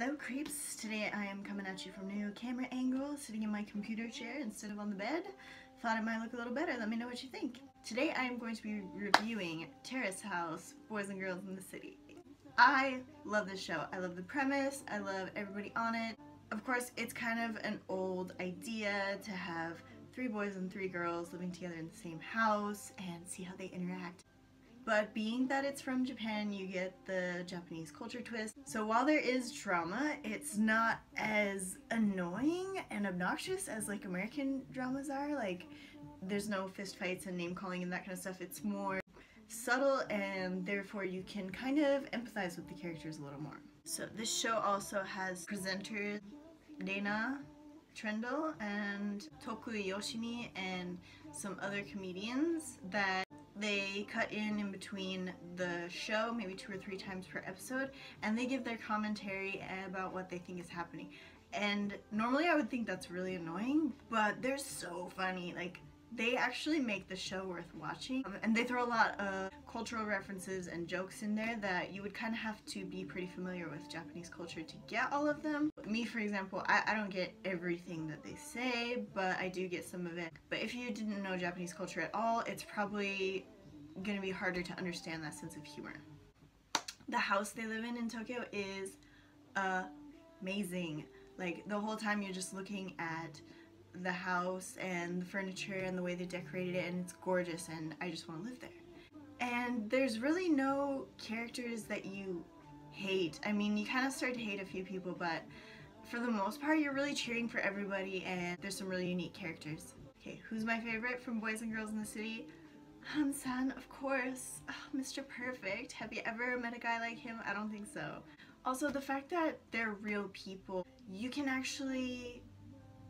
Hello creeps! Today I am coming at you from a new camera angle, sitting in my computer chair instead of on the bed. Thought it might look a little better, let me know what you think. Today I am going to be reviewing Terrace House, Boys and Girls in the City. I love this show. I love the premise, I love everybody on it. Of course, it's kind of an old idea to have three boys and three girls living together in the same house and see how they interact. But being that it's from Japan, you get the Japanese culture twist. So while there is drama, it's not as annoying and obnoxious as like American dramas are. Like there's no fist fights and name calling and that kind of stuff. It's more subtle and therefore you can kind of empathize with the characters a little more. So this show also has presenters Dana Triendl and Tokui Yoshimi and some other comedians that they cut in in between the show, maybe two or three times per episode, and they give their commentary about what they think is happening. And normally I would think that's really annoying, but they're so funny. Like, they actually make the show worth watching. Um, and they throw a lot of cultural references and jokes in there that you would kind of have to be pretty familiar with Japanese culture to get all of them. Me, for example, I, I don't get everything that they say, but I do get some of it. But if you didn't know Japanese culture at all, it's probably to be harder to understand that sense of humor. The house they live in in Tokyo is amazing. Like, the whole time you're just looking at the house and the furniture and the way they decorated it and it's gorgeous and I just want to live there. And there's really no characters that you hate. I mean, you kind of start to hate a few people, but for the most part, you're really cheering for everybody and there's some really unique characters. Okay, who's my favorite from Boys and Girls in the City? Han-san, of course. Ah, oh, Mr. Perfect. Have you ever met a guy like him? I don't think so. Also, the fact that they're real people, you can actually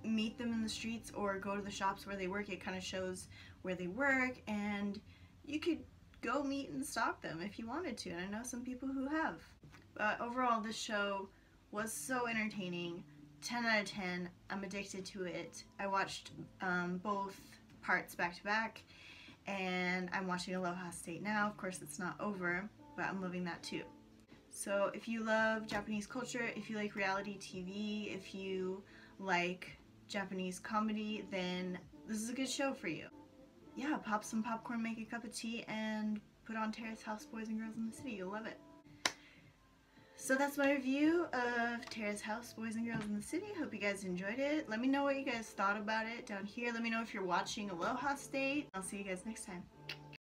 meet them in the streets or go to the shops where they work. It kind of shows where they work and you could go meet and stalk them if you wanted to. And I know some people who have. But overall, this show was so entertaining. 10 out of 10. I'm addicted to it. I watched um, both parts back to back and I'm watching Aloha State now. Of course, it's not over, but I'm loving that too. So if you love Japanese culture, if you like reality TV, if you like Japanese comedy, then this is a good show for you. Yeah, pop some popcorn, make a cup of tea, and put on Terrace House Boys and Girls in the City. You'll love it. So that's my review of Terrace House Boys and Girls in the City. Hope you guys enjoyed it. Let me know what you guys thought about it down here. Let me know if you're watching Aloha State. I'll see you guys next time.